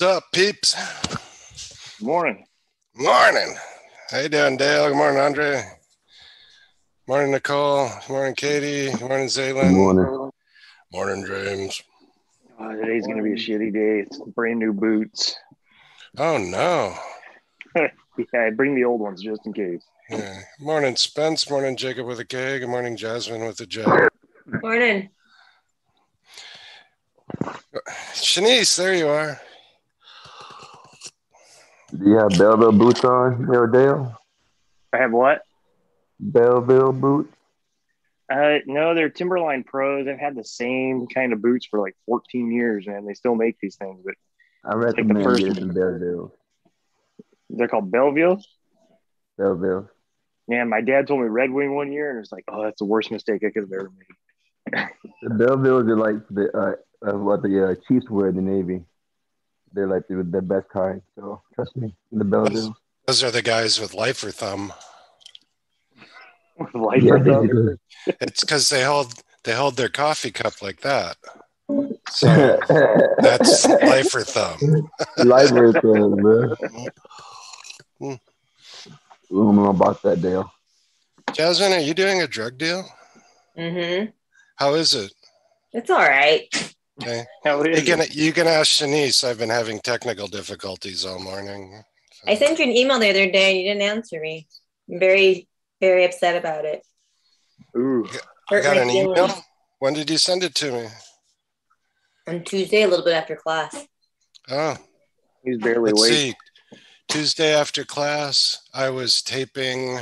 What's up, peeps? Good Morning. Morning. How you doing, Dale? Good morning, Andre. Morning, Nicole. Morning, Katie. Morning, Zaylin. Morning. Morning, James. Uh, today's going to be a shitty day. It's brand new boots. Oh no. Yeah, bring the old ones just in case. Yeah. Morning, Spence. Morning, Jacob with a K. Good morning, Jasmine with a J. Morning. Shanice, there you are. Do you have Belleville boots on Dale? I have what? Belleville boots? Uh, no, they're Timberland Pros. I've had the same kind of boots for like 14 years, man. They still make these things, but I recommend first getting one. some Belleville. they're called Belleville. Belleville. Man, my dad told me Red Wing one year, and it's like, oh, that's the worst mistake I could have ever made. The Bellevilles are like the uh, uh, what the uh, Chiefs wear in the Navy. They're like the, the best kind. So trust me, the Belleville. Those are the guys with lifer thumb. Life Yeah, or death. basically. It's because they hold they hold their coffee cup like that. So that's lifer thumb. Library thing, bro. Hmm. I don't know about that, deal. Jasmine, are you doing a drug deal? Mm-hmm. How is it? It's all right. Okay. How You is can you can ask Shanice. I've been having technical difficulties all morning. I sent you an email the other day and you didn't answer me. I'm very, very upset about it. Ooh, I got an feelings. email. When did you send it to me? On Tuesday, a little bit after class. Oh, he's barely let's awake. see. Tuesday after class, I was taping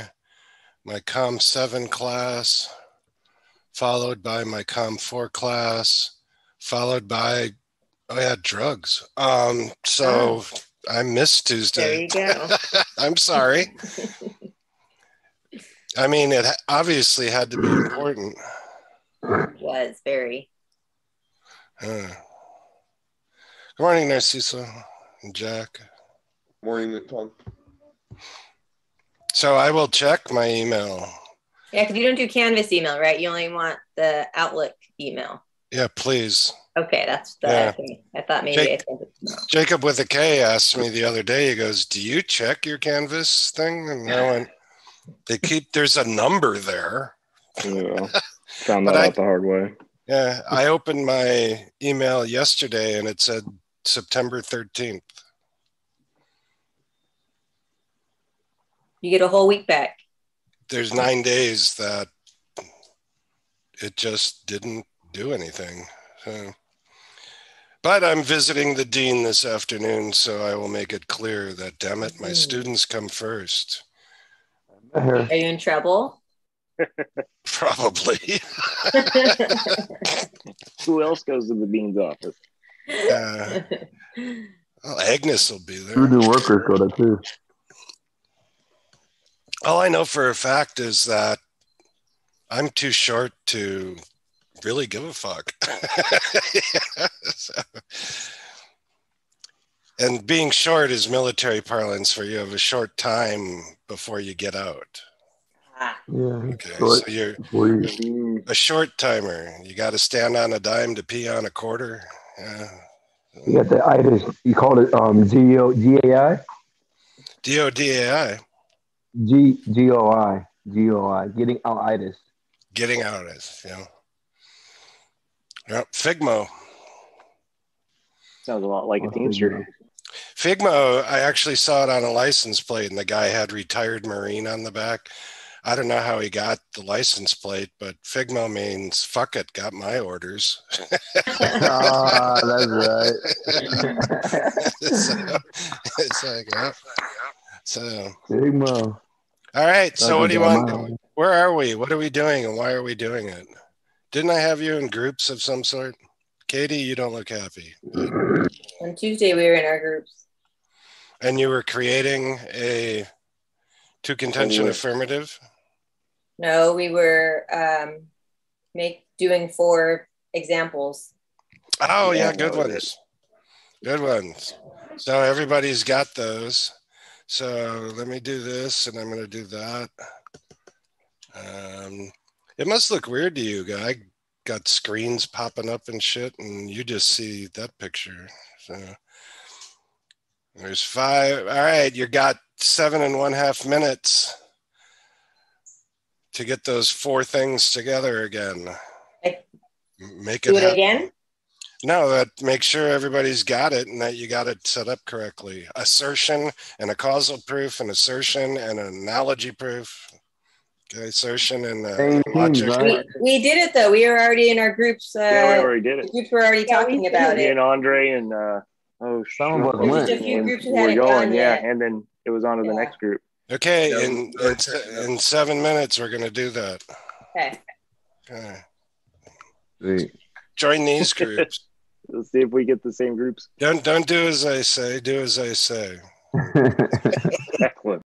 my Com 7 class, followed by my Com 4 class, followed by oh yeah, drugs. Um, so I missed Tuesday. There you go. I'm sorry. I mean, it obviously had to be important. It was very. Uh, good morning, Narciso and Jack. Morning, Tom. So I will check my email. Yeah, because you don't do Canvas email, right? You only want the Outlook email. Yeah, please. Okay, that's the Yeah. thing. I thought maybe Jake- I sent it. No. Jacob with a K asked me the other day, he goes, Do you check your canvas thing? And I went, They keep, there's a number there. Yeah. Found But that I- out the hard way. Yeah, I opened my email yesterday and it said September 13th. You get a whole week back. There's nine days that it just didn't do anything. So. But I'm visiting the dean this afternoon, so I will make it clear that, damn it, my Mhm. students come first. Are you in trouble? Probably. Who else goes to the dean's office? Uh, well, Agnes will be there. Who do workers go to too? All I know for a fact is that I'm too short to really give a fuck. So- and being short is military parlance for you have a short time before you get out. Ah, Yeah. Okay, Short so you're before a short timer. You got to stand on a dime to pee on a quarter. Yeah. You got the itis. You called it um G O G A I D O D A I, G G O I G O I. Getting out itis. getting out of it. Yeah. Yep. Figmo. sounds a lot like a Teamster. Figmo, I actually saw it on a license plate, and the guy had retired Marine on the back. I don't know how he got the license plate, but Figmo means fuck it, got my orders. Ah, that's right. so, it's like, yeah. So, Sigma. all right. So, what do you want? Wow. Where are we? What are we doing, and why are we doing it? Didn't I have you in groups of some sort? Katie, you don't look happy. On Tuesday, we were in our groups. And you were creating a two contention Oh, affirmative. No, we were um, make doing four examples. Oh yeah, Yeah, good that ones. Good ones. So everybody's got those. So let me do this and I'm gonna do that. Um, it must look weird to you, guy. Got screens popping up and shit, and you just see that picture. So there's five. All right, you got seven and one half minutes to get those four things together again. Like, Make it Do it happen. again. No, that make sure everybody's got it and that you got it set up correctly. Assertion and a causal proof, an assertion and an analogy proof. Okay, assertion and uh, Same teams, logic. right? We, we did it though. We were already in our groups. Uh, Yeah, we already did the it. groups were already talking about Me it. and Andre and uh, oh, Some of us shoot. went. Just a few groups who we're hadn't going, gone yeah, yet. and then it was on to the Yeah. next group. Okay, Yeah, in, we're in, checking out. in seven minutes, we're going to do that. Okay. Okay. Sweet. Join these groups. Let's see if we get the same groups. don't don't do as I say. Do as I say. Excellent.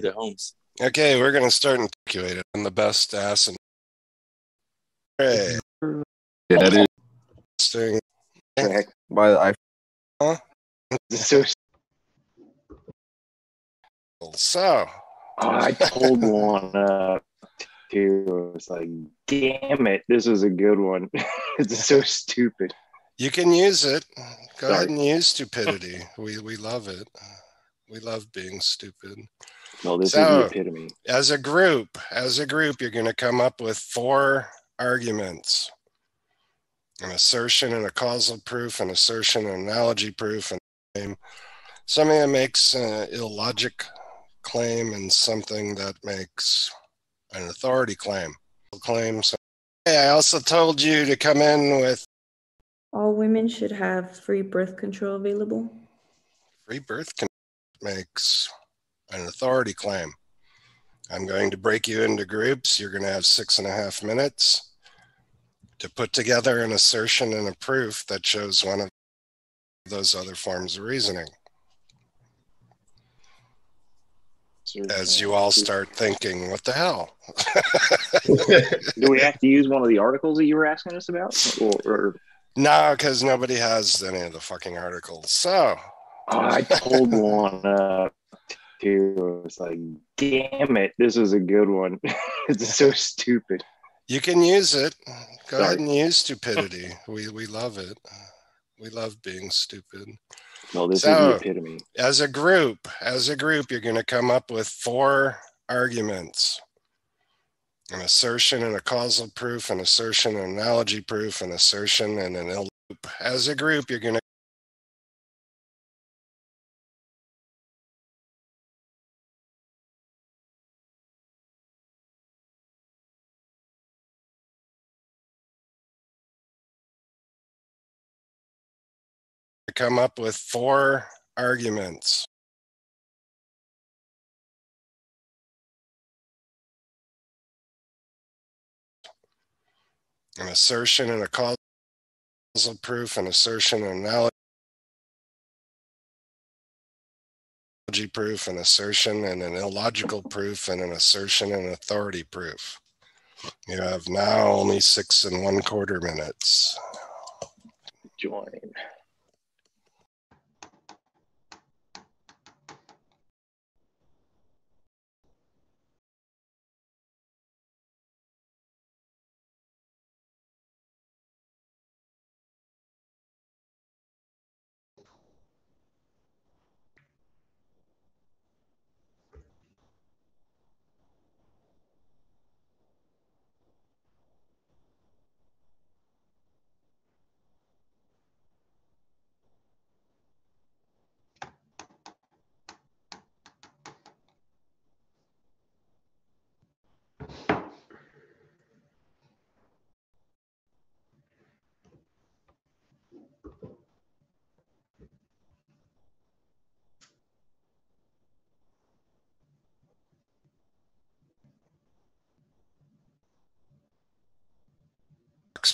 Their homes. Okay, we're gonna start and calculate it on the best ass and Hey, Yeah, that is interesting. By the iPhone. so So Oh, I pulled one up too. It's like, damn it, this is a good one. it's so stupid. you can use it. Go Sorry. ahead and use stupidity. We we love it. We love being stupid. No, this is So- the epitome. As a group, as a group, you're gonna come up with four arguments. An assertion and a causal proof, an assertion and analogy proof, and something that makes an illogic claim and something that makes an authority claim. Claim. So, hey, I also told you to come in with All women should have free birth control available. free birth con- makes an authority claim. I'm going to break you into groups. You're going to have six and a half minutes to put together an assertion and a proof that shows one of those other forms of reasoning. As you all start thinking, what the hell? Do we have to use one of the articles that you were asking us about? Or, or no, because nobody has any of the fucking articles. So, oh, I pulled one up too. It's like, damn it, this is a good one. it's so stupid. You can use it. Go Sorry. ahead and use stupidity. We we love it. We love being stupid. No, this is the epitome. As a group, as a group, you're going to come up with four arguments. An assertion and a causal proof, an assertion and analogy proof, an assertion and an ill loop. As a group, you're going to come up with four arguments. An assertion and a causal proof, an assertion and analogy proof, an assertion and an illogical proof, and an assertion and authority proof. You have now only six and one quarter minutes. Join.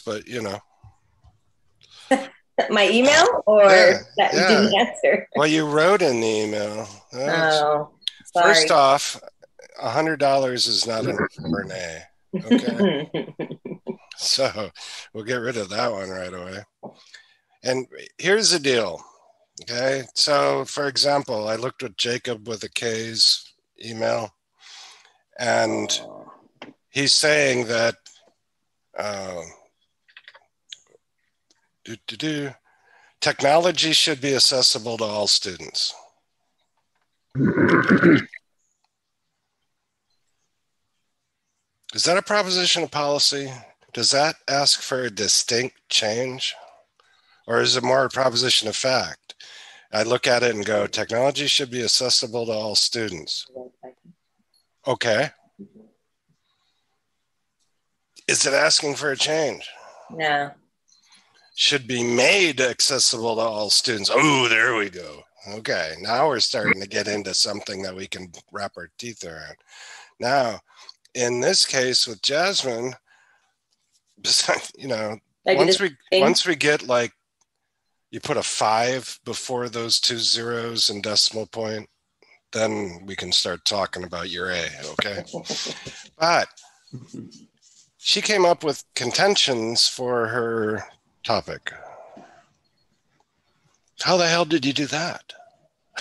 But you know, My email or Yeah, that you yeah. didn't answer? well, you wrote in the email. That's- Oh, sorry. First off, a hundred dollars is not enough for an A. Okay. So we'll get rid of that one right away. And here's the deal. Okay. So, for example, I looked at Jacob with a K's email, and he's saying that uh, do, do, do, technology should be accessible to all students. Is that a proposition of policy? Does that ask for a distinct change? Or is it more a proposition of fact? I look at it and go, technology should be accessible to all students. Okay. Is it asking for a change? no. Should be made accessible to all students. Oh, there we go. Okay. Now we're starting to get into something that we can wrap our teeth around. Now, in this case with Jasmine, you know, once we thing? once we get like you put a five before those two zeros and decimal point then we can start talking about your A, okay? But she came up with contentions for her topic. How the hell did you do that?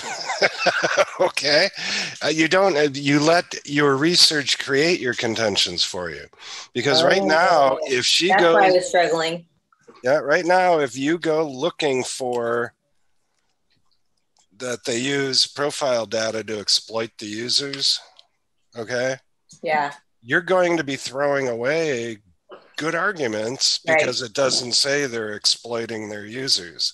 okay. Uh, you don't, uh, you let your research create your contentions for you. Because right Oh. now, if she That's why I goes, was struggling. yeah, right now, if you go looking for that they use profile data to exploit the users, okay, Yeah. you're going to be throwing away good arguments Right. because it doesn't say they're exploiting their users.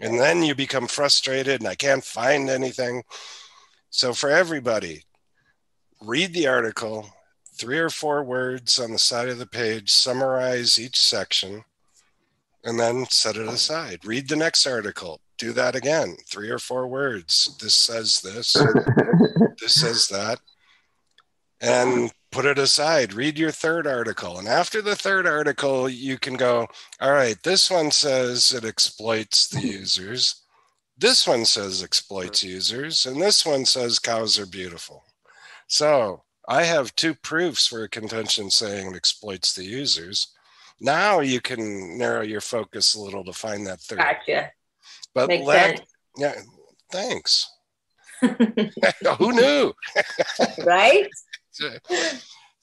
And then you become frustrated and I can't find anything. So, for everybody, read the article, three or four words on the side of the page, summarize each section, and then set it aside. Read the next article, do that again, three or four words. This says this, this says that and put it aside read your third article and after the third article you can go all right this one says it exploits the users. This one says exploits users and this one says cows are beautiful. So i have two proofs for a contention saying it exploits the users. Now you can narrow your focus a little to find that third. Gotcha. but Makes let sense. yeah thanks. Who knew? Right?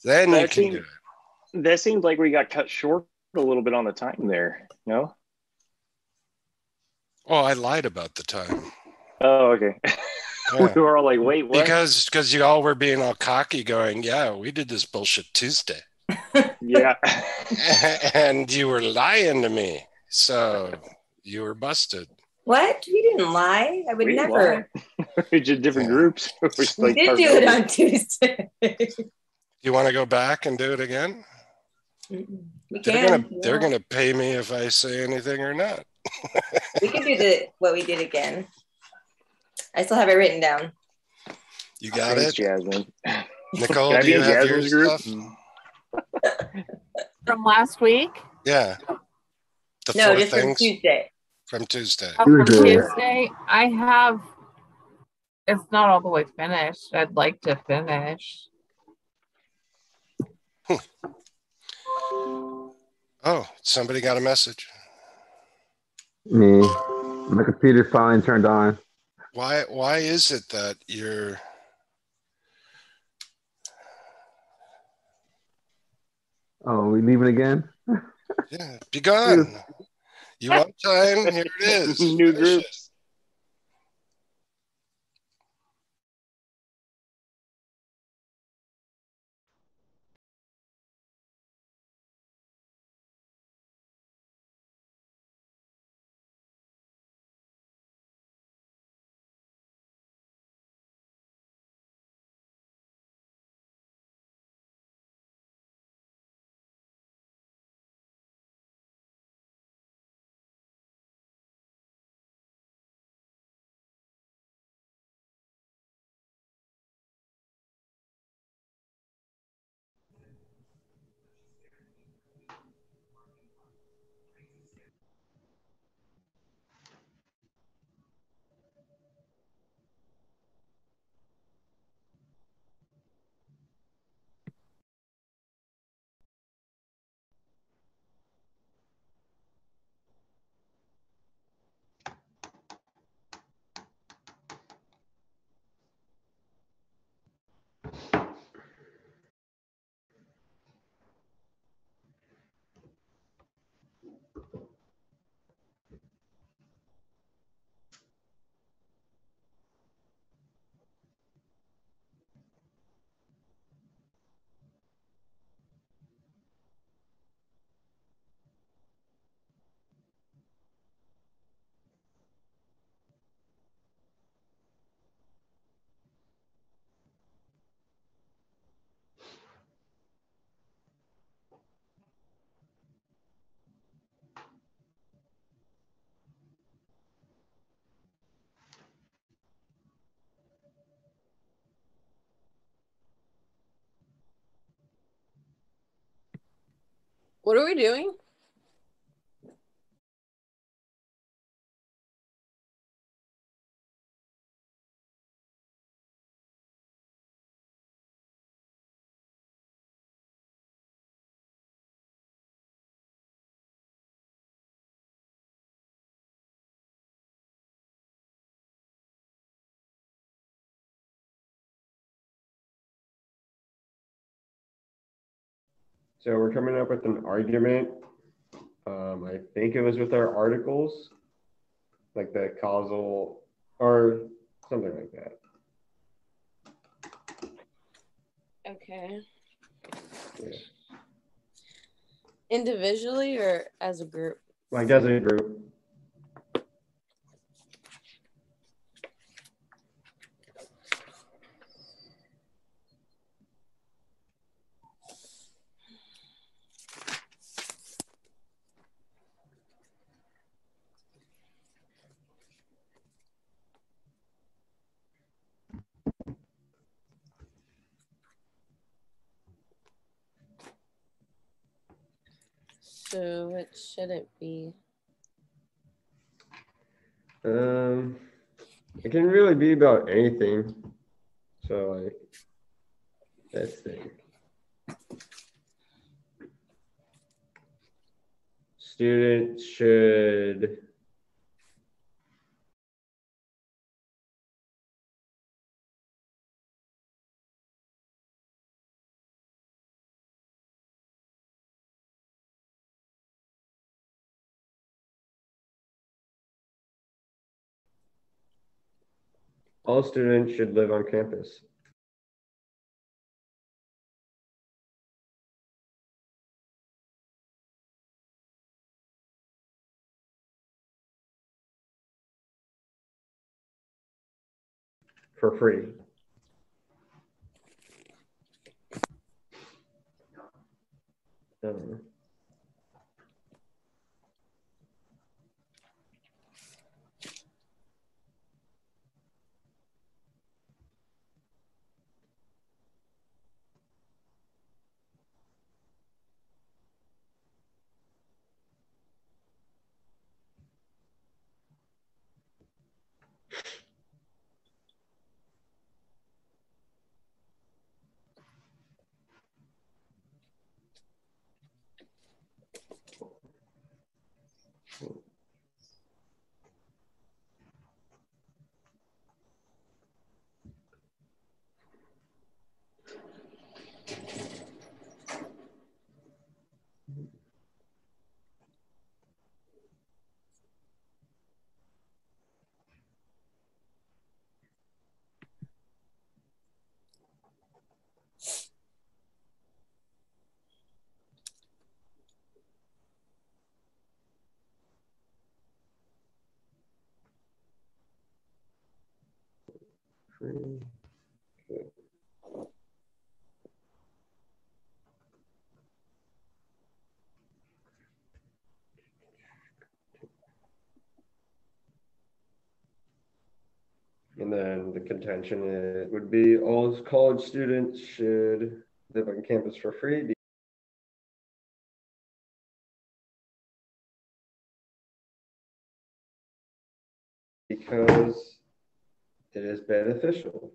Then you That can seems- do it That seems like we got cut short a little bit on the time there. No? Oh, I lied about the time. Oh, okay. Yeah. we were all like, wait, what? Because because you all were being all cocky, going, "Yeah, we did this bullshit Tuesday," yeah. and you were lying to me, so you were busted. What? We didn't lie. I would We never. We're just different groups. We're like did do it on Tuesday. You want to go back and do it again? Mm-mm. we They're can. gonna they're gonna pay me if I say anything or not. We can do the what we did again. I still have it written down. You got Thanks, it, Jasmine. Nicole. Can I Do be you in have your Jasmine's group? stuff? Mm. From last week? Yeah, the no, four just from Tuesday. From Tuesday. From Tuesday. Tuesday? I have, it's not all the way finished. I'd like to finish. Oh, somebody got a message. Me. My computer finally turned on. Why why is it that you're Oh, we leaving again? yeah be gone? You want time? Here it is. New Finish What are we doing? So we're coming up with an argument. Um, I think it was with our articles, like the causal or something like that. Okay. Yeah. Individually or as a group? Like as a group. So it shouldn't be. Um, it can really be about anything. So like, let's think. Students should all students should live on campus. For free. Um, Okay. And then the contention would be all college students should live on campus for free because it is beneficial.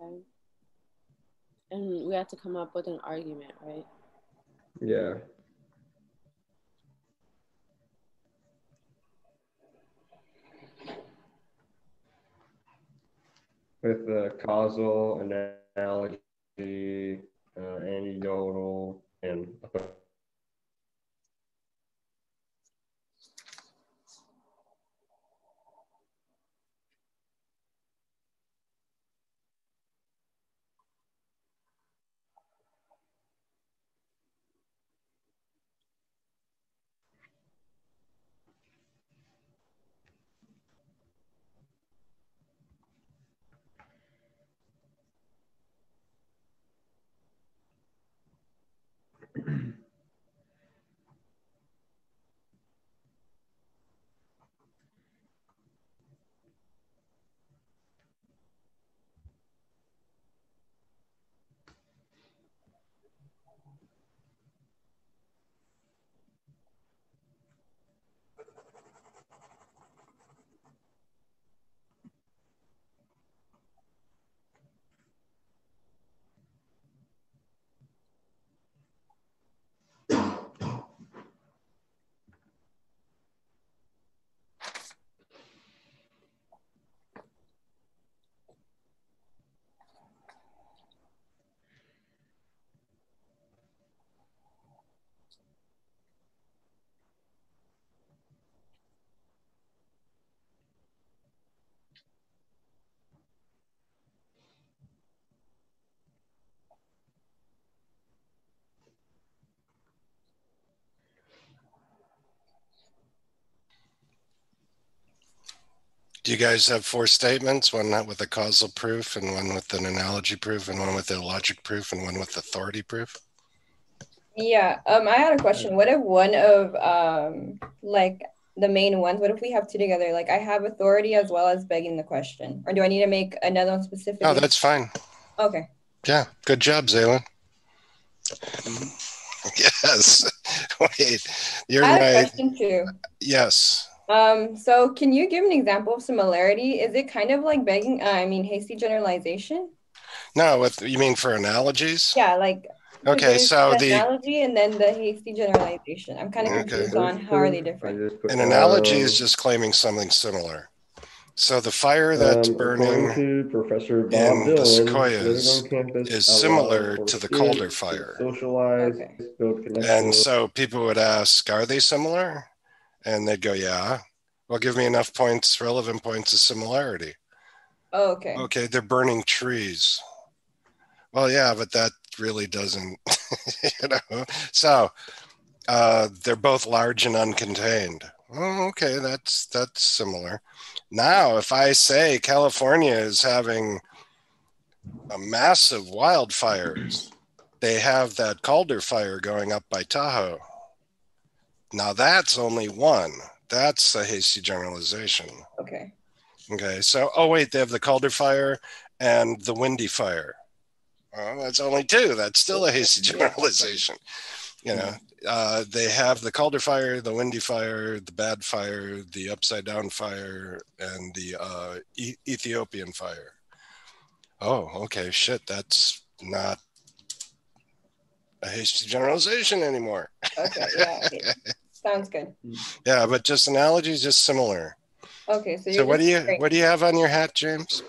And we have to come up with an argument, right? Yeah. With the causal analogy, uh, anecdotal, and Do you guys have four statements? One not with a causal proof, and one with an analogy proof, and one with a logic proof, and one with authority proof? Yeah, um, I had a question. What if one of um, like the main ones? What if we have two together? Like I have authority as well as begging the question, or do I need to make another one specific? Oh, that's fine. Okay. Yeah, good job, Zaylin. Yes. Wait, you're I have a right. question too. Yes. Um, so can you give an example of similarity? Is it kind of like begging? Uh, I mean, hasty generalization. No, with you mean for analogies? Yeah, like. Okay, so the the analogy and then the hasty generalization. I'm kind of Okay. confused on how are they different. an analogy is just claiming something similar. So the fire that's Um, burning according to Professor Bob in the Dylan, sequoias campus is similar to the students Caldor fire. Socialize, build. And so people would ask, are they similar? And they'd go, yeah. Well, give me enough points, relevant points of similarity. Oh, okay. Okay, they're burning trees. Well, yeah, but that really doesn't, you know. So uh, they're both large and uncontained. Oh, okay, that's that's similar. Now, if I say California is having a massive wildfires, they have that Caldor fire going up by Tahoe. Now that's only one. That's a hasty generalization. Okay. Okay, so oh wait, they have the Caldor fire and the Windy fire. Well, that's only two. That's still a hasty generalization. You know, uh, they have the Caldor fire, the Windy fire, the Bad fire, the Upside Down fire, and the uh, e- Ethiopian fire. Oh, okay, shit. That's not a hasty generalization anymore. Okay. Yeah. Okay. Sounds good. Yeah, but just analogies, just similar. Okay. So, So what do you great. what do you have on your hat, James?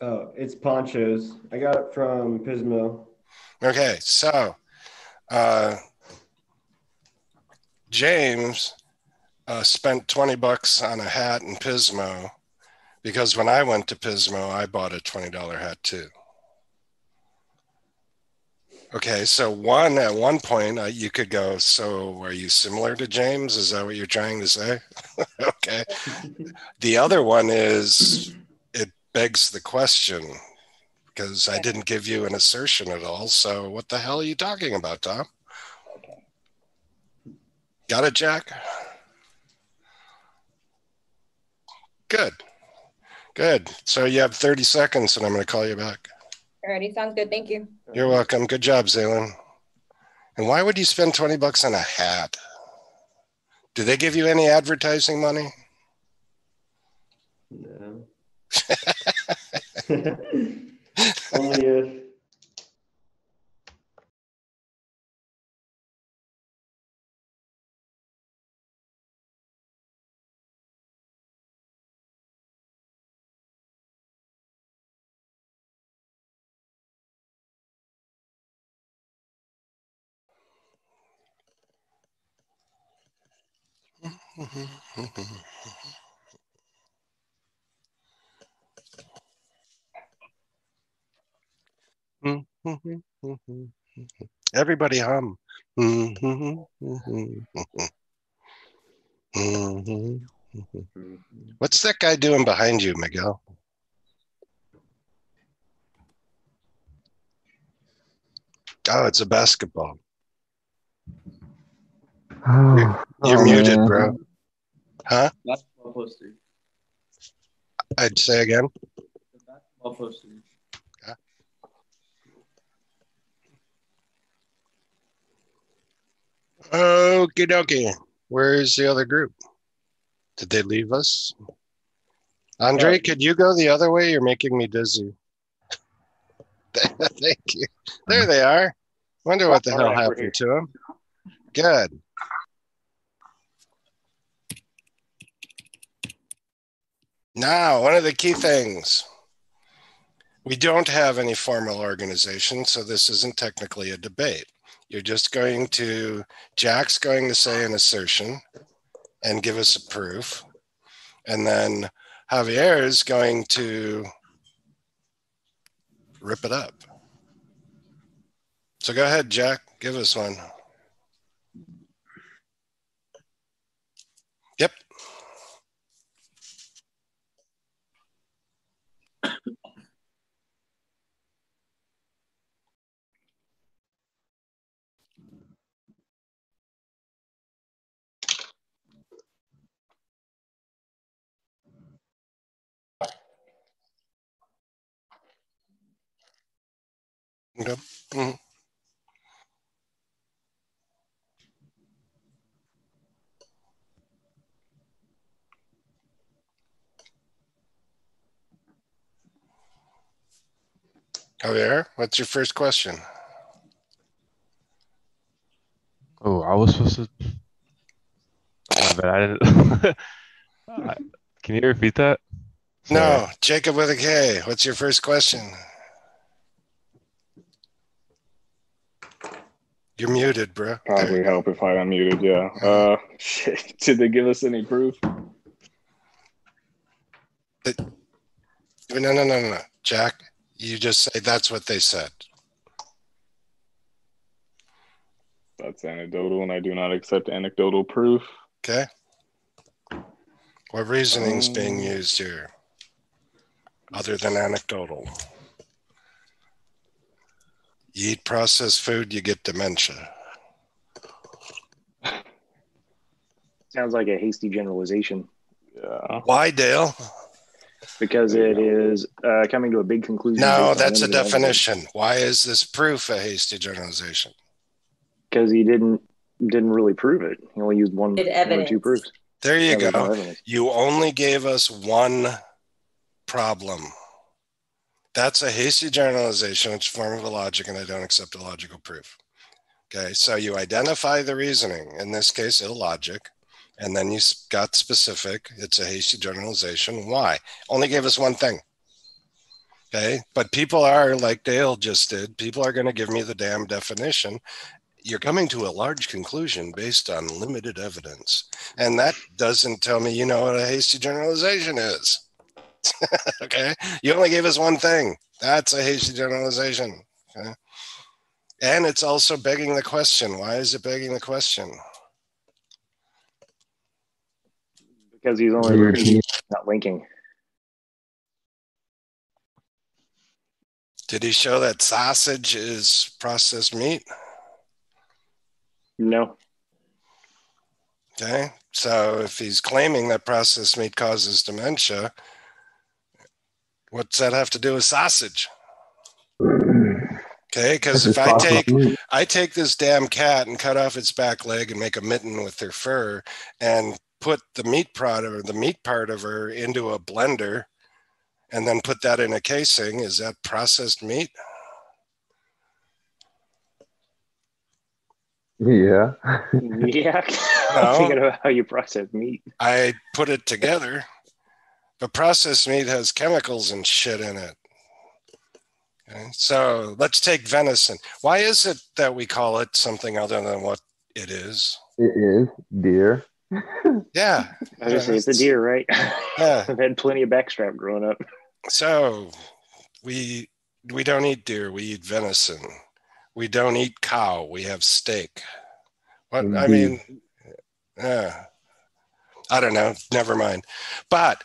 Oh, it's ponchos. I got it from Pismo. Okay, so uh, James uh, spent 20 bucks on a hat in Pismo because when I went to Pismo, I bought a $20 hat too. Okay, so one at one point uh, you could go, so are you similar to James? Is that what you're trying to say? okay. The other one is it begs the question because I didn't give you an assertion at all. So what the hell are you talking about, Tom? Got it, Jack? Good. Good. So you have 30 seconds and I'm going to call you back. Alrighty. Sounds good. Thank you. You're welcome. Good job, Zaylen. And why would you spend 20 bucks on a hat? Do they give you any advertising money? No. Only if. Mm-hmm. Everybody hum. Mm-hmm. What's that guy doing behind you, Miguel? Oh, it's a basketball. Oh, You're oh, muted, man. bro. Huh? Basketball poster. I'd say again. The basketball poster. Okie dokie. Where's the other group? Did they leave us? Andre, could you go the other way? You're making me dizzy. Thank you. There they are. Wonder what the hell happened to them. Good. Now, one of the key things we don't have any formal organization, so this isn't technically a debate. You're just going to, Jack's going to say an assertion and give us a proof. And then Javier is going to rip it up. So go ahead, Jack, give us one. Yep. Okay. Mhm. Javier, what's your first question? Oh, I was supposed to. Oh, but I didn't. Can you repeat that? No, Jacob with a K. What's your first question? You're muted, bro. Probably help if I unmuted. Yeah. Uh, shit. Did they give us any proof? No, no, no, no, no. Jack, you just say that's what they said. That's anecdotal, and I do not accept anecdotal proof. Okay. What reasoning's being used here other than anecdotal? You eat processed food, you get dementia. Sounds like a hasty generalization. Yeah. Why, Dale? Because it is uh, coming to a big conclusion. No, that's a definition. Why is this proof a hasty generalization? Because he didn't didn't really prove it. He only used one, one or two proofs. There you Yeah, there's no go. You only gave us one problem. That's a hasty generalization. It's a form of a logic, and I don't accept a logical proof. Okay, so you identify the reasoning, in this case, illogic, and then you got specific. It's a hasty generalization. Why? Only gave us one thing. Okay, but people are, like Dale just did, people are going to give me the damn definition. You're coming to a large conclusion based on limited evidence. And that doesn't tell me you know what a hasty generalization is. okay. You only gave us one thing. That's a hasty generalization. Okay? And it's also begging the question. Why is it begging the question? Because he's only Weird. not linking. Did he show that sausage is processed meat? No. Okay. So if he's claiming that processed meat causes dementia, what's that have to do with sausage? Okay, because if I take. I take this damn cat and cut off its back leg and make a mitten with her fur and put the meat product or the meat part of her into a blender and then put that in a casing, is that processed meat? Yeah. Yeah. No. I'm thinking about how you process meat. I put it together. But processed meat has chemicals and shit in it. Okay, so let's take venison. Why is it that we call it something other than what it is? It is deer. Yeah. I was gonna say it's a deer, right? Yeah. I've had plenty of backstrap growing up. So we we don't eat deer, we eat venison. We don't eat cow, we have steak. What I mean, yeah. I don't know, never mind. But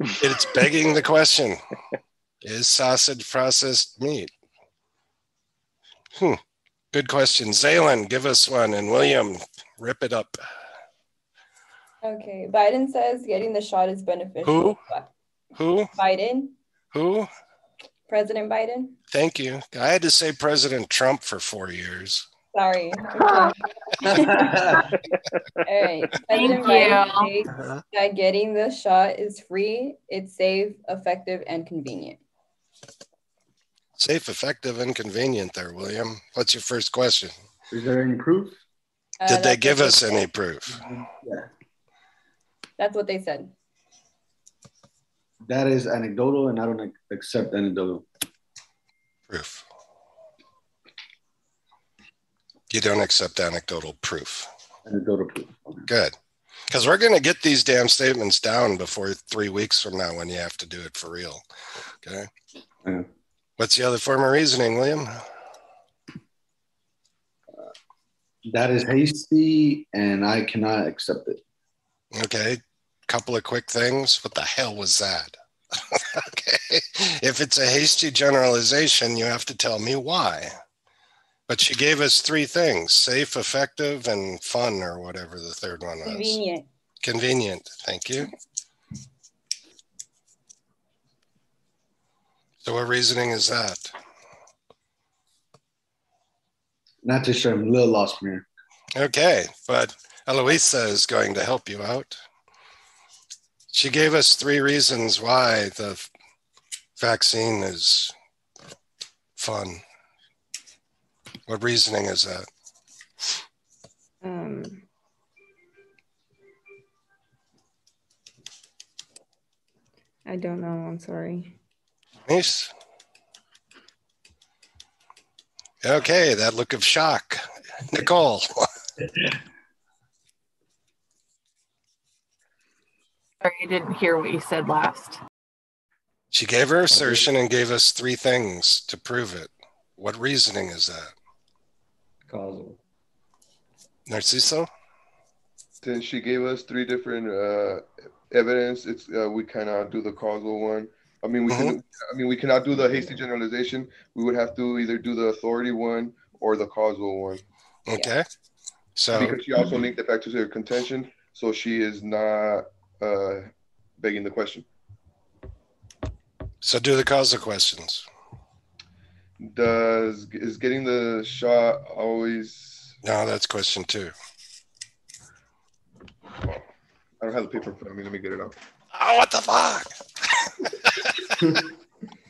it's begging the question is sausage processed meat? Hmm. Good question. Zaylen, give us one. And William, rip it up. Okay, Biden says getting the shot is beneficial. Who? Who? Biden, Who? President Biden. Thank you. I had to say President Trump for four years. Sorry. Okay. All right. President Biden you. that getting the shot is free, it's safe, effective, and convenient. Safe, effective, and convenient there, William. What's your first question? Is there any proof? Uh, Did they give us any proof? Yeah. That's what they said. That is anecdotal, and I don't accept anecdotal. Proof. You don't accept anecdotal proof. Anecdotal proof. Good. Because we're going to get these damn statements down before three weeks from now when you have to do it for real. Okay. Yeah. What's the other form of reasoning, William? That is hasty, and I cannot accept it. Okay. Couple of quick things. What the hell was that? okay. If it's a hasty generalization, you have to tell me why. But she gave us three things safe, effective, and fun, or whatever the third one was. Convenient. Convenient. Thank you. So, what reasoning is that? Not too sure. I'm a little lost from here. Okay, but Eloisa is going to help you out. She gave us three reasons why the vaccine is fun. What reasoning is that? Um, I don't know. I'm sorry. Nice. Okay, that look of shock. Nicole. Sorry, I didn't hear what you said last. She gave her assertion and gave us three things to prove it. What reasoning is that? Causal. Narciso? Then she gave us three different uh, evidence. It's uh, we cannot do the causal one. I mean, we can. I mean, we cannot do the hasty generalization. We would have to either do the authority one or the causal one. Okay. So because she also linked it back to her contention, so she is not uh, begging the question. so do the causal questions. Does is getting the shot always? No, that's question two. I don't have the paper in front of me. Let me get it out. Oh, ah, what the fuck?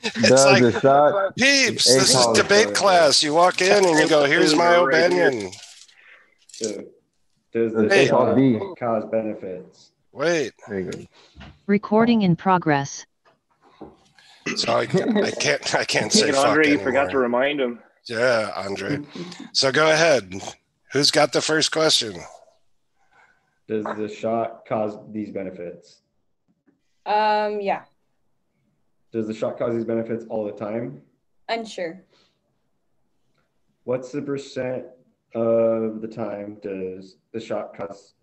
Does like- the shot? Peeps, this is debate sorry. class. You walk in and you go, here's my opinion. So, does the Hey. shot B. cause benefits? Wait. There you go. Recording in progress. So I, can't- I can't I can't say Look fuck Andre, you anymore. forgot to remind him. Yeah, Andre. So go ahead. Who's got the first question? Does the shot cause these benefits? Um, yeah, Does the shot cause these benefits all the time? unsure. What's the percent of the time does the shot cause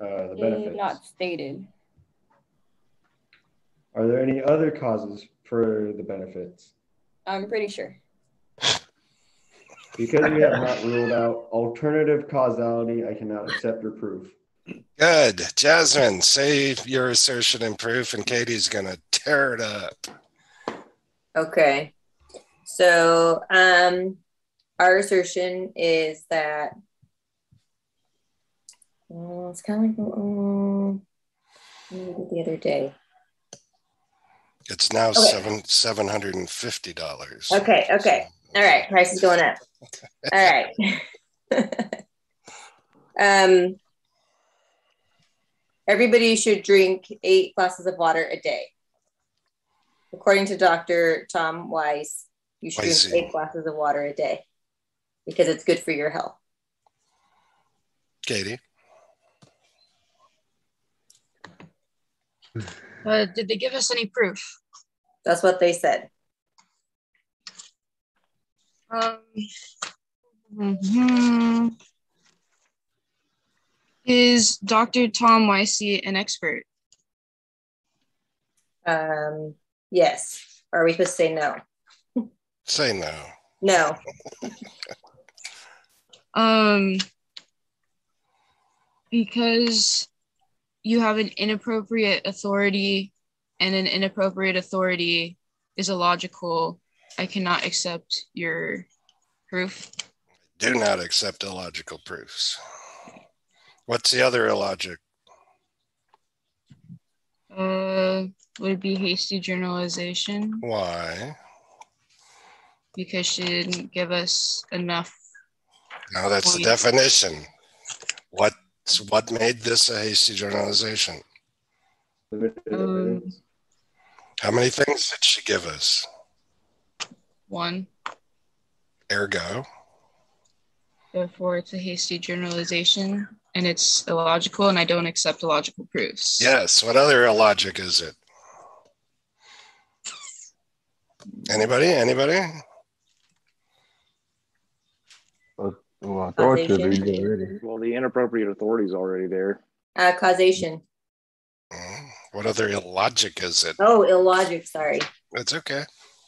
uh, the benefits? Mm, Not stated. Are there any other causes for the benefits? I'm pretty sure. Because we have not ruled out alternative causality, I cannot accept your proof. Good. Jasmine, say your assertion and proof, and Katie's going to tear it up. Okay. So, um, our assertion is that well, it's kind of like um, what we did the other day. It's now Okay. seven seven hundred and fifty dollars. Okay, okay. All right, price is going up. All right. um everybody should drink eight glasses of water a day. According to Dr. Tom Weiss, you should Weissy. drink eight glasses of water a day because it's good for your health. Katie, Uh, did they give us any proof? That's what they said. Um, mhm. Is Dr. Tom Weissy an expert? Um yes. Or are we supposed to say no? say no. No. Um, because you have an inappropriate authority, and an inappropriate authority is illogical. I cannot accept your proof. Do not accept illogical proofs. What's the other illogic? Uh, would it be hasty generalization? Why? Because she didn't give us enough. No, that's the definition. What what made this a hasty generalization? Um, How many things did she give us? one. Ergo, Therefore, it's a hasty generalization, and it's illogical, and I don't accept illogical proofs. yes. What other illogic is it? Anybody? Anybody? Well, authoritative Causation. you already. Well, the inappropriate authority is already there. Uh causation. What other illogic is it? Oh, illogic, sorry. That's okay.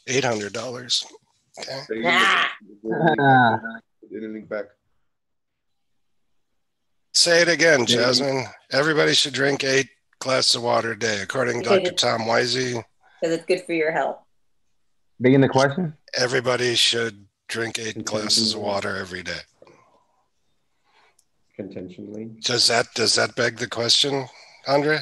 Eight hundred dollars. Okay. Ah. Didn't back. Say it again, Jasmine. Everybody should drink eight glasses of water a day, according to Dr. Tom Wisey. Because it's good for your health. Begin the question. Everybody should drink eight glasses of water every day. Contentionally. Does that does that beg the question, Andre?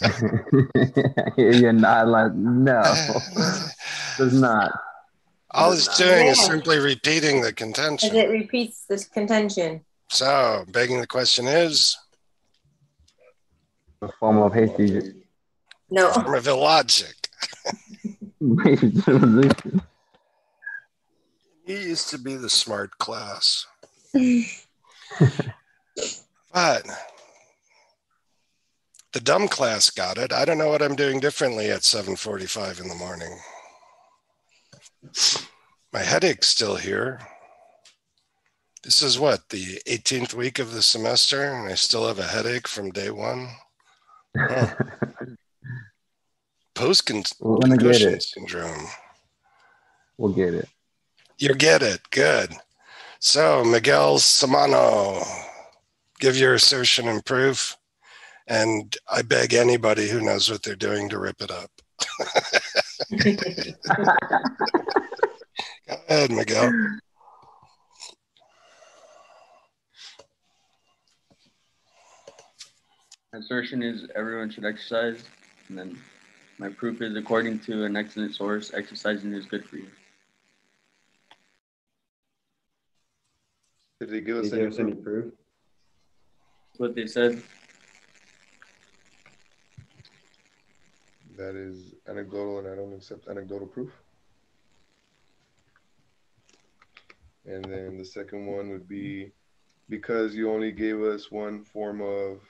You're not like no, does not. All it's doing is simply repeating the Because contention. it repeats this contention. So, begging the question is A form of hasty No. form of illogic. He used to be the smart class. But the dumb class got it. I don't know what I'm doing differently at 7:45 in the morning. My headache's still here. This is what the 18th week of the semester, and I still have a headache from day one. Post We're gonna get concussion it. syndrome. We'll get it. You get it. Good. So, Miguel Samano, give your assertion and proof. And I beg anybody who knows what they're doing to rip it up. Go ahead, Miguel. Assertion is everyone should exercise, and then my proof is according to an excellent source, exercising is good for you. Did they give us they any give us any proof? proof? That's what they said. That is anecdotal, and I don't accept anecdotal proof. And then the second one would be because you only gave us one form of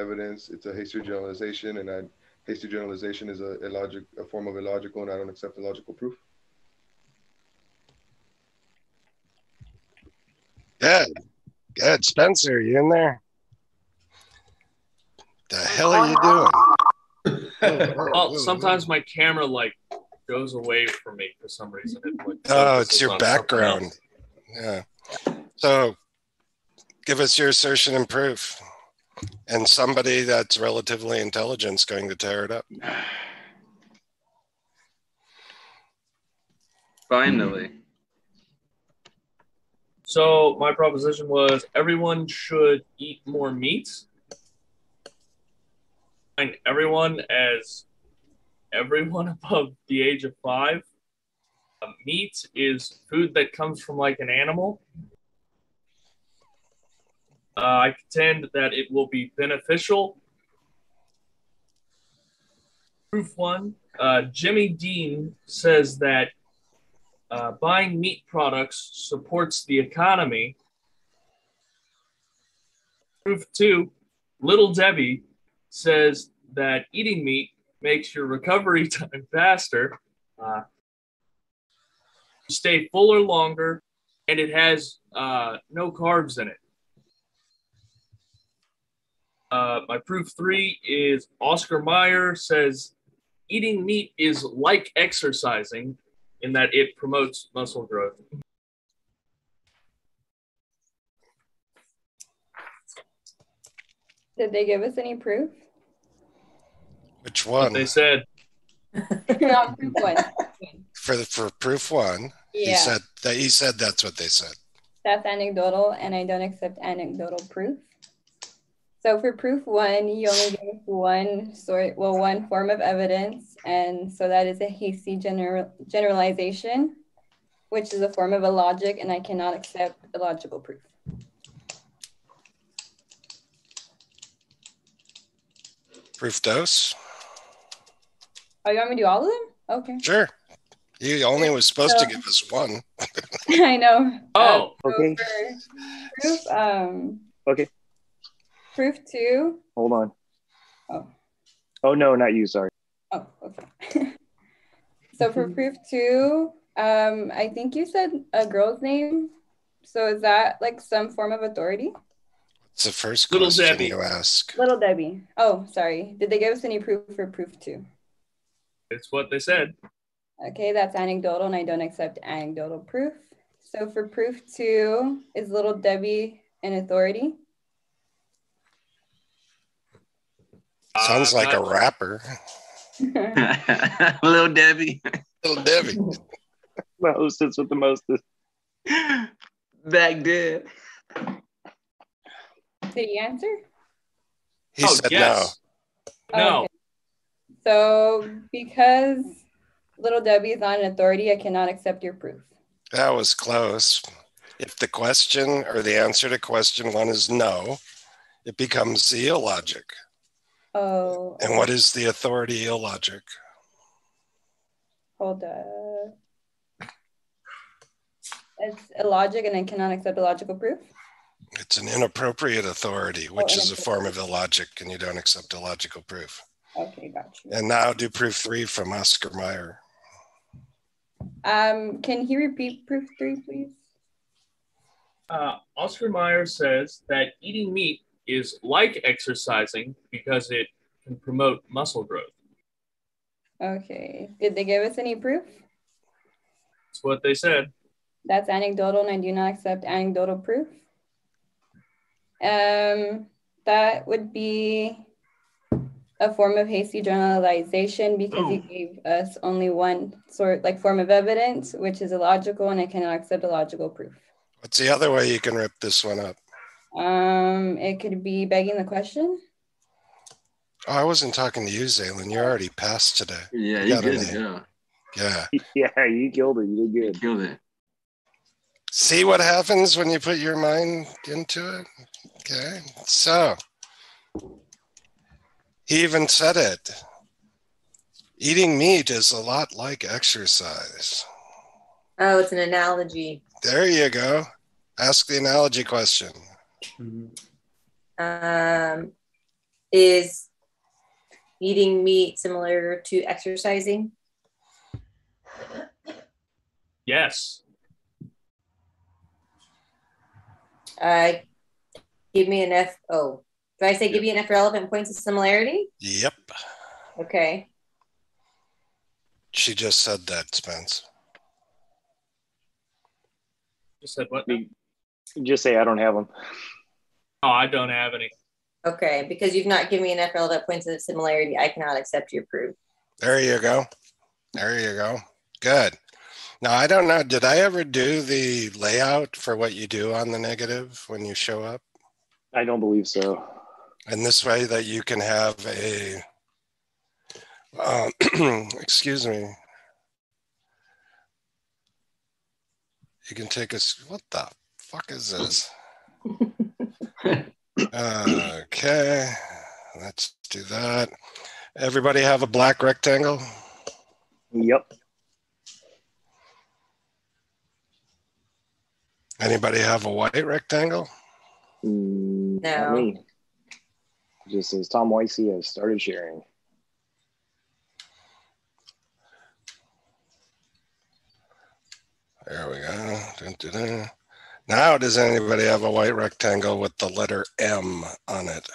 evidence, it's a hasty generalization, and I, hasty generalization is a illogic, a form of illogical, and I don't accept illogical proof. Good. Good. Spencer, you in there? The hell are you doing? well, sometimes my camera like goes away from me for some reason. It like, Oh, it's your background. Yeah. So give us your assertion and proof. And somebody that's relatively intelligent is going to tear it up. Finally. So my proposition was everyone should eat more meat define everyone as everyone above the age of five. Uh, meat is food that comes from like an animal. Uh, I contend that it will be beneficial. Proof one uh, Jimmy Dean says that uh, buying meat products supports the economy. Proof two Little Debbie says that eating meat makes your recovery time faster, uh, stay fuller longer, and it has uh, no carbs in it. Uh, my proof three is Oscar Mayer says eating meat is like exercising in that it promotes muscle growth. Did they give us any proof? Which one? They said On proof one. For the, for proof one, he said that he said that's what they said. That's anecdotal, and I don't accept anecdotal proof. So for proof one, you only give one sort, well, one form of evidence, and so that is a hasty general generalization, which is a form of a logic, and I cannot accept illogical proof. Proof dose? Oh, you want me to do all of them? Okay. Sure. You only was supposed to give us one. I know. Oh, So Okay. proof, um, Okay. Proof two. Hold on. Oh. Oh no, not you. Sorry. Oh, okay. so for proof two, um, I think you said a girl's name. So is that like some form of authority? It's the first Little Debbie. you ask. Little Debbie. Oh, sorry. Did they give us any proof for proof two? it's what they said. Okay, that's anecdotal, and I don't accept anecdotal proof. So for proof two, is Little Debbie an authority? Sounds Uh, like a rapper. Little Debbie. Little Debbie. The hostess with the mostest. Back then. Did he answer? He oh, said yes. No. Okay. So because Little Debbie is not an authority, I cannot accept your proof. That was close. If the question or the answer to question one is no, it becomes the illogic. Oh, And what is the authority illogic? hold up. It's illogic, and I cannot accept illogical proof. It's an inappropriate authority, which Oh, is a form of illogic, and you don't accept illogical proof. Okay, got you. And now do proof three from Oscar Mayer. Um, can he repeat proof three, please? Uh, Oscar Mayer says that eating meat is like exercising because it can promote muscle growth. Okay. Did they give us any proof? That's what they said. That's anecdotal, and I do not accept anecdotal proof. Um, that would be a form of hasty generalization because you gave us only one sort, like form of evidence, which is illogical, and I cannot accept a logical proof. What's the other way you can rip this one up? Um, it could be begging the question. Oh, I wasn't talking to you, Zaylin. You're already past today. Yeah, You you got good. it. Yeah. Yeah. Yeah, you killed it. You did good. Killed it. See what happens when you put your mind into it? Okay. So he even said it. Eating meat is a lot like exercise. Oh, it's an analogy. There you go. Ask the analogy question. Um, is eating meat similar to exercising? Yes. Uh, give me enough. Oh, do I say give me enough relevant points of similarity? Yep. Okay. She just said that, Spence. Just said what? Just say I don't have them. Oh, I don't have any. Okay, because you've not given me enough relevant points of similarity, I cannot accept your proof. There you go. There you go. Good. Now, I don't know. Did I ever do the layout for what you do on the negative when you show up? I don't believe so. And this way that you can have a, um, excuse me, you can take us, what the fuck is this? okay, let's do that. Everybody have a black rectangle? Yep. Anybody have a white rectangle? Mm, No. me. Just as Tom Weissy has started sharing. There we go. Dun, dun, dun. Now, does anybody have a white rectangle with the letter M on it?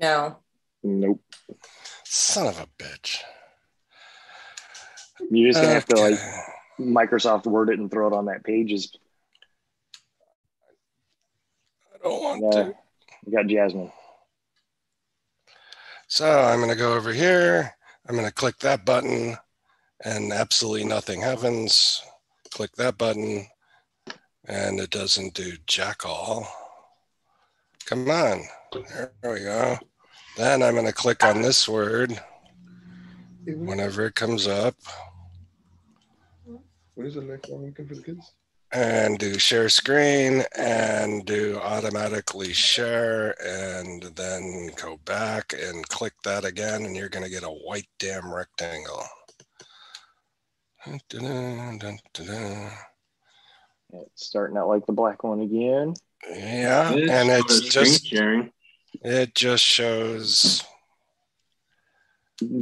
No. Nope. Son of a bitch. You're just gonna have to like Microsoft Word it and throw it on that page. Is I don't want yeah. to. We got Jasmine. So I'm going to go over here. I'm going to click that button and absolutely nothing happens. Click that button and it doesn't do jack all. Come on. There we go. Then I'm going to click on this word whenever it comes up What is the next one looking for the kids? and do share screen and do automatically share and then go back and click that again and you're going to get a white damn rectangle. Dun, dun, dun, dun, dun. It's starting out like the black one again. Yeah, This and it's just sharing. it just shows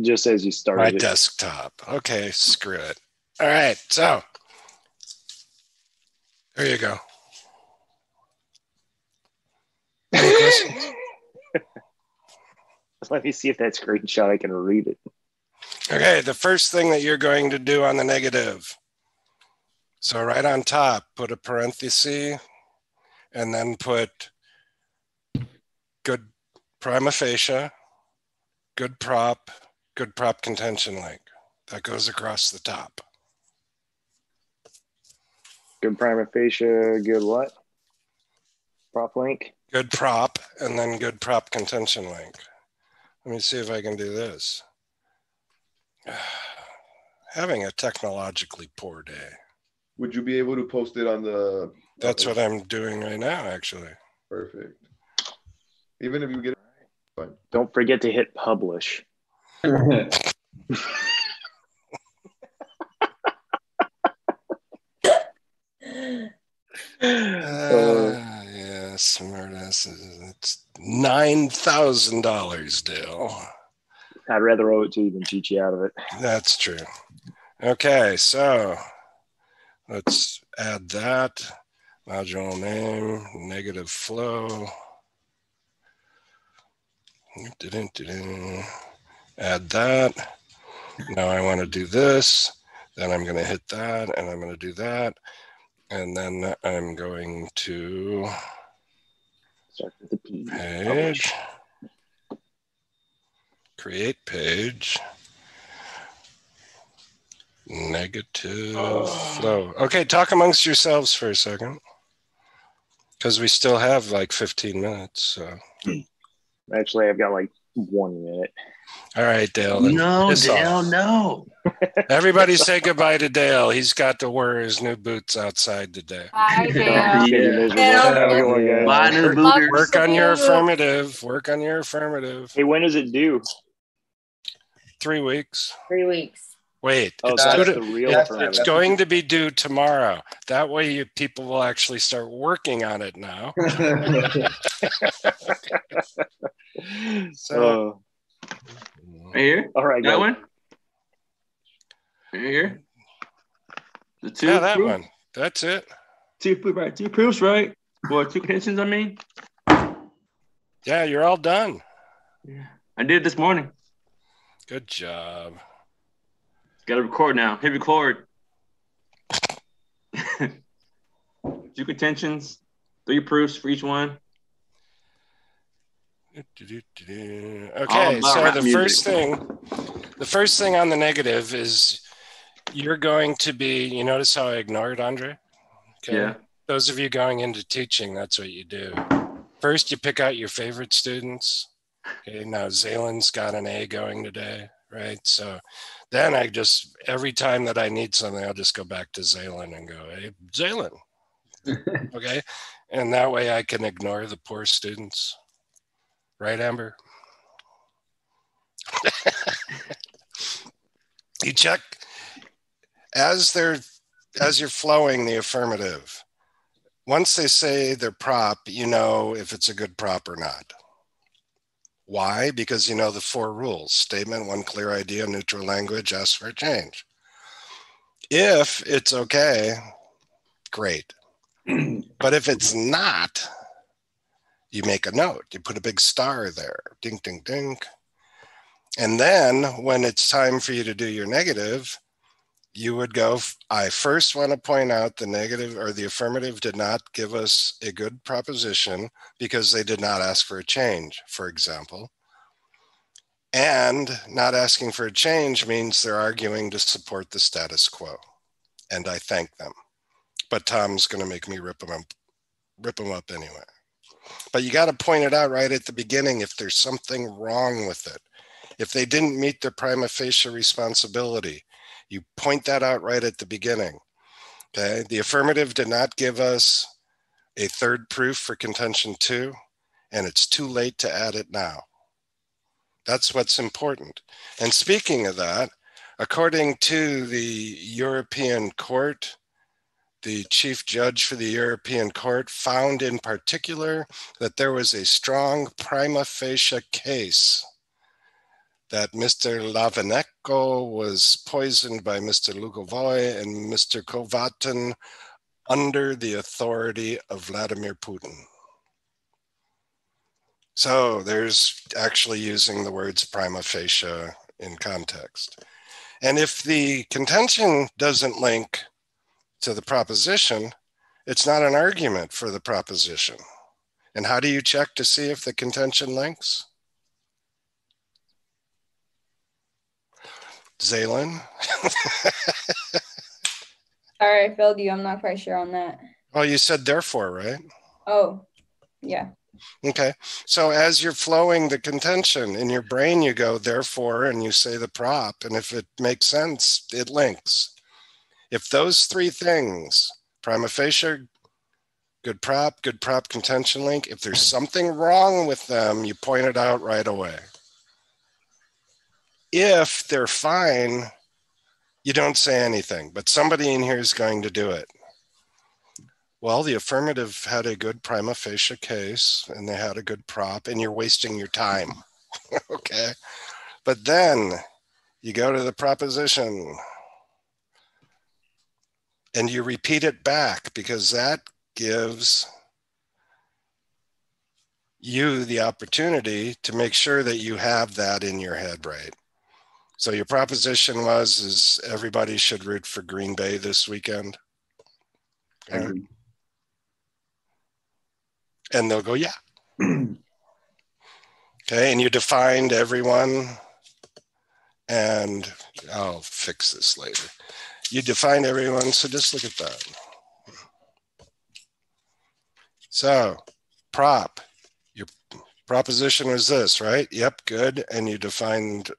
Just as you my started it. desktop. Okay, screw it. All right, so there you go. Any questions? Let me see if that screenshot I can read it. Okay, the first thing that you're going to do on the negative. So right on top, put a parenthesis and then put good prima facie, good prop, good prop contention link. That goes across the top. Good prima facie, good what? Prop link. Good prop and then good prop contention link. Let me see if I can do this. Having a technologically poor day. Would you be able to post it on the? That's what I'm doing right now, actually. Perfect. Even if you get fine. Don't forget to hit publish. Uh, yeah, smartasses. It's nine thousand dollars, Dale. I'd rather owe it to you than cheat you out of it. That's true. Okay, so let's add that module name, negative flow. Add that. Now I want to do this. Then I'm going to hit that, and I'm going to do that, and then I'm going to Start with the P. page, create page, negative flow. Okay, talk amongst yourselves for a second, because we still have like 15 minutes. So, hmm. Actually, I've got like one minute. all right, Dale. No, piss off. Dale, no. Everybody say goodbye to Dale. He's got to wear his new boots outside today. Bye, Dale. be Yeah. Dale. Have a good one, guys. Bye, new Work- booters. Work on your affirmative. Work on your affirmative. Hey, when is it due? Three weeks. Three weeks. Wait, Oh, it's, that's due the to- real That's- affirmative. it's going to be due tomorrow. That way, you people will actually start working on it now. So, oh. Right here? all right, That guys. one? Right here? The two yeah, that proof- one. That's it. Two, proof- right, two proofs, right? Well, two conditions, I mean. Yeah, you're all done. Yeah. I did it this morning. Good job. Got to record now. Hit record. two contentions, three proofs for each one. Oh, okay, so the music. first thing, the first thing on the negative is you're going to be. You notice how I ignored Andre? Yeah. Those of you going into teaching, that's what you do. First, you pick out your favorite students. Okay, now Zaylen's got an A going today, right? So then I just, every time that I need something, I'll just go back to Zaylen and go, hey, Zaylen. okay. And that way I can ignore the poor students. Right, Amber? you check as they're as you're flowing the affirmative once they say they're prop you know if it's a good prop or not why? Because you know the four rules statement one clear idea neutral language ask for a change. If it's okay great. But if it's not you make a note you put a big star there ding ding ding and then when it's time for you to do your negative, you would go, I first want to point out the negative or the affirmative did not give us a good proposition because they did not ask for a change, for example. And not asking for a change means they're arguing to support the status quo. And I thank them. But Tom's going to make me rip them up, rip them up anyway. But you got to point it out right at the beginning if there's something wrong with it if they didn't meet their prima facie responsibility. You point that out right at the beginning. Okay. The affirmative did not give us a third proof for contention two, and it's too late to add it now. That's what's important. And speaking of that, according to the European Court, the chief judge for the European Court found in particular that there was a strong prima facie case that Mr. Was poisoned by Mr. Lugovoy and Mr. Kovtun under the authority of Vladimir Putin. So there's actually using the words prima facie in context. And if the contention doesn't link to the proposition, it's not an argument for the proposition. And how do you check to see if the contention links? Zaylin? Sorry, I failed you. I'm not quite sure on that. Oh, you said therefore, right? Oh, yeah. Okay. So as you're flowing the contention in your brain, you go therefore, and you say the prop. And if it makes sense, it links. If those three things, prima facie, good prop, good prop contention link, if there's something wrong with them, you point it out right away if they're fine, you don't say anything, but somebody in here is going to do it. Well, the affirmative had a good prima facie case and they had a good prop, and you're wasting your time. okay. But then you go to the proposition and you repeat it back because that gives you the opportunity to make sure that you have that in your head right so your proposition was is everybody should root for Green Bay this weekend. Okay. And they'll go, yeah. okay, and you defined everyone, and I'll fix this later. You defined everyone, so just look at that. So, prop, your proposition was this, right? Yep, good. And you defined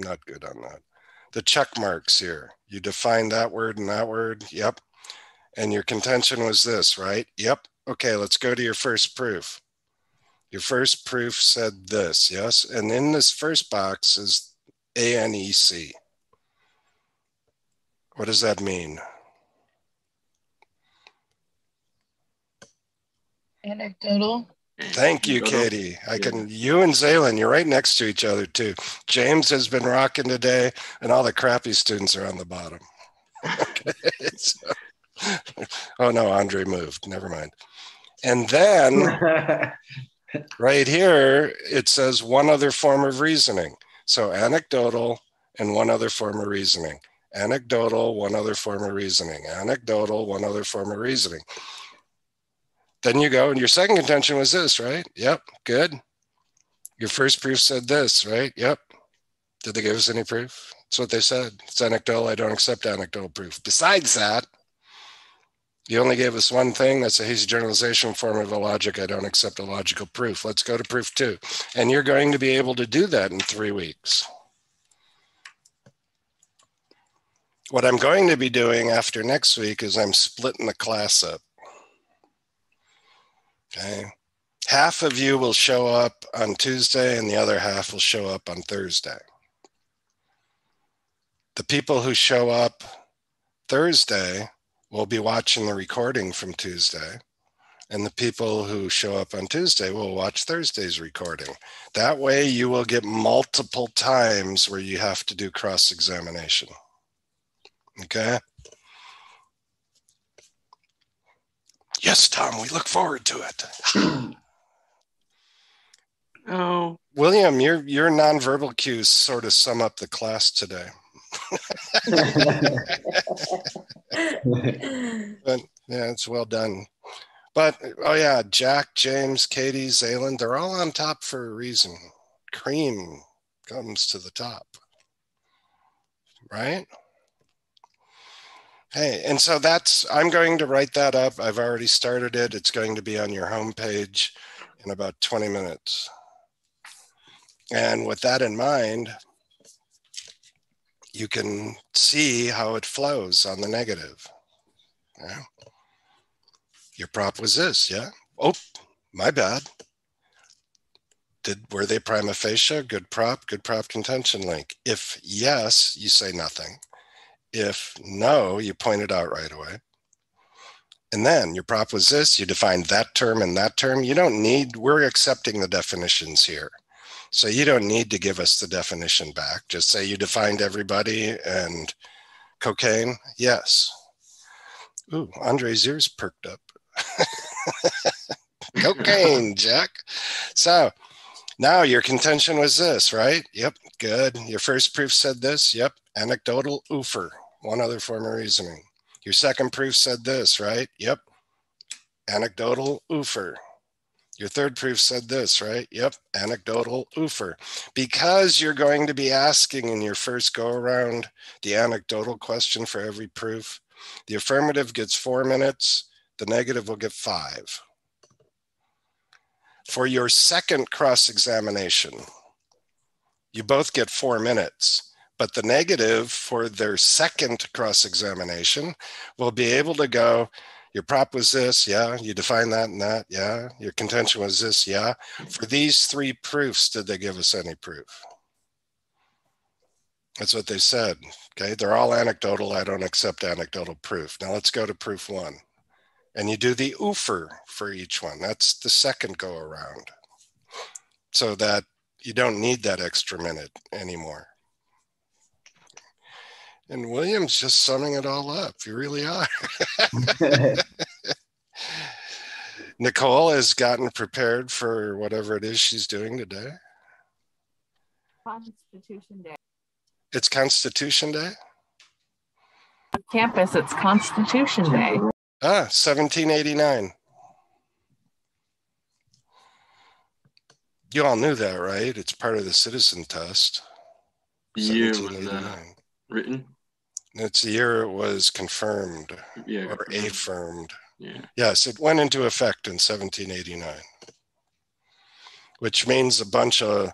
not good on that. The check marks here. You define that word and that word. Yep. And your contention was this, right? Yep. Okay, let's go to your first proof. Your first proof said this, yes? And in this first box is ANEC. What does that mean? Anecdotal. Thank you, Katie. I can, you and Zaylin, you're right next to each other too. James has been rocking today, and all the crappy students are on the bottom. okay, so, oh no, Andre moved. Never mind. And then right here, it says one other form of reasoning. So anecdotal and one other form of reasoning. Anecdotal, one other form of reasoning. Anecdotal, one other form of reasoning. Then you go, and your second contention was this, right? Yep, good. Your first proof said this, right? Yep. Did they give us any proof? That's what they said. It's anecdotal. I don't accept anecdotal proof. Besides that, You only gave us one thing. That's a hasty generalization form of a logic. I don't accept a logical proof. Let's go to proof two. And you're going to be able to do that in three weeks. What I'm going to be doing after next week is I'm splitting the class up. Okay. Half of you will show up on Tuesday and the other half will show up on Thursday. The people who show up Thursday will be watching the recording from Tuesday. And the people who show up on Tuesday will watch Thursday's recording. That way, you will get multiple times where you have to do cross examination. Okay? Yes, Tom, we look forward to it. Oh. William, your your nonverbal cues sort of sum up the class today. but yeah, it's well done. But oh yeah, Jack, James, Katie, Zayland, they're all on top for a reason. Cream comes to the top. Right? Hey, and so that's I'm going to write that up. I've already started it. It's going to be on your homepage in about 20 minutes. And with that in mind, you can see how it flows on the negative. Yeah. Your prop was this, yeah? Oh, my bad. Did were they prima facie? Good prop, good prop contention link. If yes, you say nothing. If no, you point it out right away. And then your prop was this, you define that term and that term. You don't need, we're accepting the definitions here. So you don't need to give us the definition back. Just say you defined everybody and cocaine. Yes. Ooh, Andre's ears perked up. cocaine, Jack. So now your contention was this, right? Yep, good. Your first proof said this. Yep, anecdotal oofer. One other form of reasoning. Your second proof said this, right? Yep, anecdotal oofer. Your third proof said this, right? Yep, anecdotal oofer. Because you're going to be asking in your first go around the anecdotal question for every proof, the affirmative gets four minutes, the negative will get five. For your second cross examination, you both get four minutes, but the negative for their second cross examination will be able to go your prop was this, yeah. You define that and that, yeah. Your contention was this, yeah. For these three proofs, did they give us any proof? That's what they said. Okay, they're all anecdotal. I don't accept anecdotal proof. Now let's go to proof one. And you do the oofer for each one. That's the second go around. So that you don't need that extra minute anymore. And William's just summing it all up. You really are. Nicole has gotten prepared for whatever it is she's doing today. Constitution Day. It's Constitution Day? Campus, it's Constitution Day. Ah, 1789. You all knew that, right? It's part of the citizen test. Year was uh, written. It's the year it was confirmed Yeah, or confirmed. affirmed. Yeah. Yes, it went into effect in 1789, which means a bunch of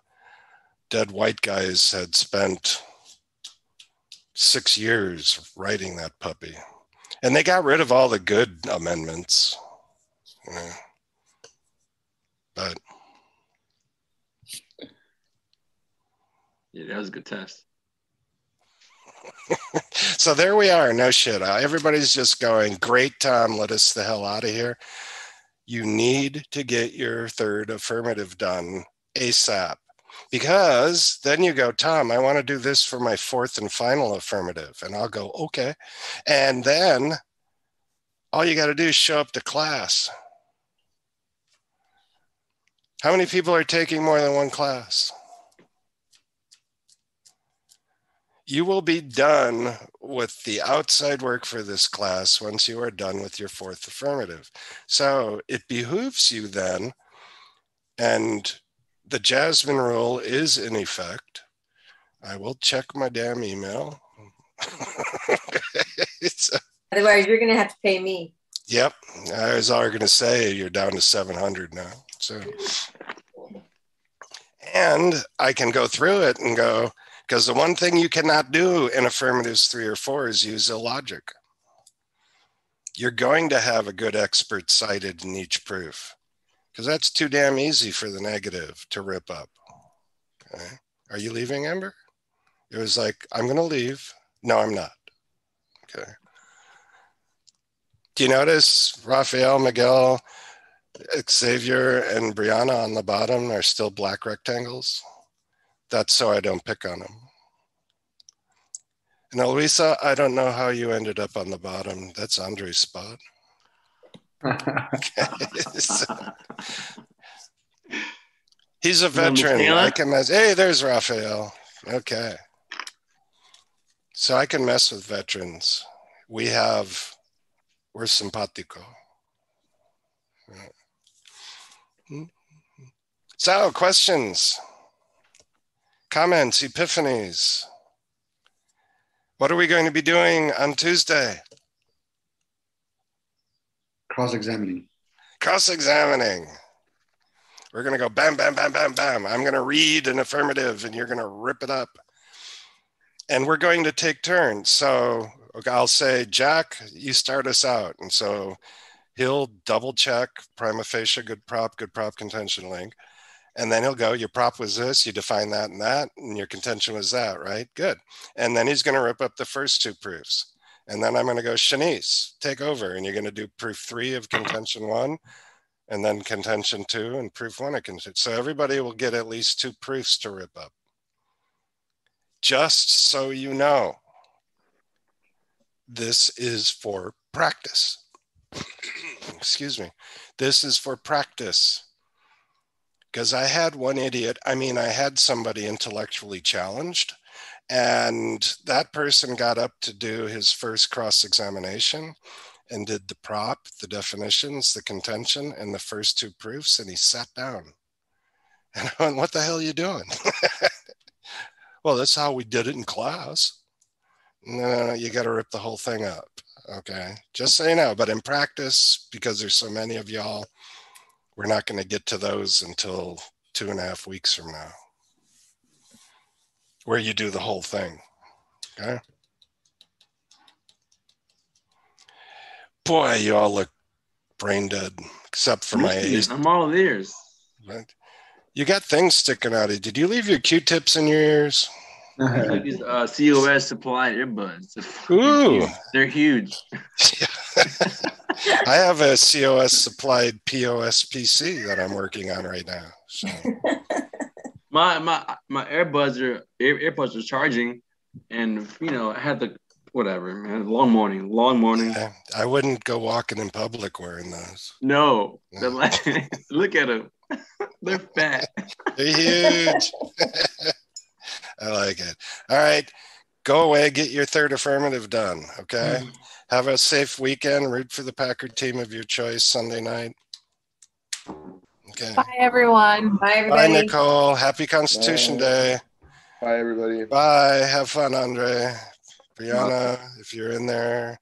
dead white guys had spent six years writing that puppy. And they got rid of all the good amendments. Yeah. But Yeah, that was a good test. so there we are. No shit. Uh, Everybody's just going, great, Tom, let us the hell out of here. You need to get your third affirmative done ASAP because then you go, Tom, I want to do this for my fourth and final affirmative. And I'll go, okay. And then all you got to do is show up to class. How many people are taking more than one class? You will be done with the outside work for this class once you are done with your fourth affirmative. So it behooves you then, and the Jasmine rule is in effect. I will check my damn email. It's- uh, Otherwise, you're going to have to pay me. Yep. I was already going to say you're down to 700 now. So, and I can go through it and go, because the one thing you cannot do in affirmatives three or four is use illogic. You're going to have a good expert cited in each proof because that's too damn easy for the negative to rip up. Okay. Are you leaving, Amber? It was like, I'm going to leave. No, I'm not. Okay. Do you notice Raphael, Miguel, Xavier, and Brianna on the bottom are still black rectangles? That's so I don't pick on them. And Eloisa, I don't know how you ended up on the bottom. That's Andre's spot. He's a veteran. I can mess. Hey, there's Raphael. Okay. So I can mess with veterans. We have, we're simpatico. So, questions, comments, epiphanies. What are we going to be doing on Tuesday? Cross-examining. Cross examining. We're going to go bam, bam, bam, bam, bam. I'm going to read an affirmative and you're going to rip it up. And we're going to take turns. So I'll say, Jack, you start us out. And so he'll double check prima facie, good prop, good prop contention link. And then he'll go, Your prop was this, you define that and that, and your contention was that, right? Good. And then he's going to rip up the first two proofs. And then I'm going to go, Shanice, take over. And you're going to do proof three of contention one, and then contention two, and proof one of contention. So everybody will get at least two proofs to rip up. Just so you know, this is for practice. Excuse me. This is for practice. Because I had one idiot, I mean, I had somebody intellectually challenged, and that person got up to do his first cross examination and did the prop, the definitions, the contention, and the first two proofs, and he sat down. And I went, What the hell are you doing? well, that's how we did it in class. No, no, no, you got to rip the whole thing up. Okay. Just so you know, but in practice, because there's so many of y'all, we're not going to get to those until two and a half weeks from now, where you do the whole thing. Okay. Boy, you all look brain dead, except for my ears. I'm all ears. Right? You got things sticking out of you. Did you leave your Q-tips in your ears? These uh, COS supplied earbuds. Ooh. They're huge. I have a COS supplied POS PC that I'm working on right now. So My my my earbuds are earbuds are charging, and you know I had the whatever man. Long morning, long morning. I wouldn't go walking in public wearing those. No, they're like, look at them. They're fat. They're huge. I like it. All right. Go away, get your third affirmative done. Okay. Mm. Have a safe weekend. Root for the Packer team of your choice Sunday night. Okay. Bye, everyone. Bye, everybody. Bye, Nicole. Happy Constitution Bye. Day. Bye, everybody. Bye. Have fun, Andre. Brianna, if you're in there.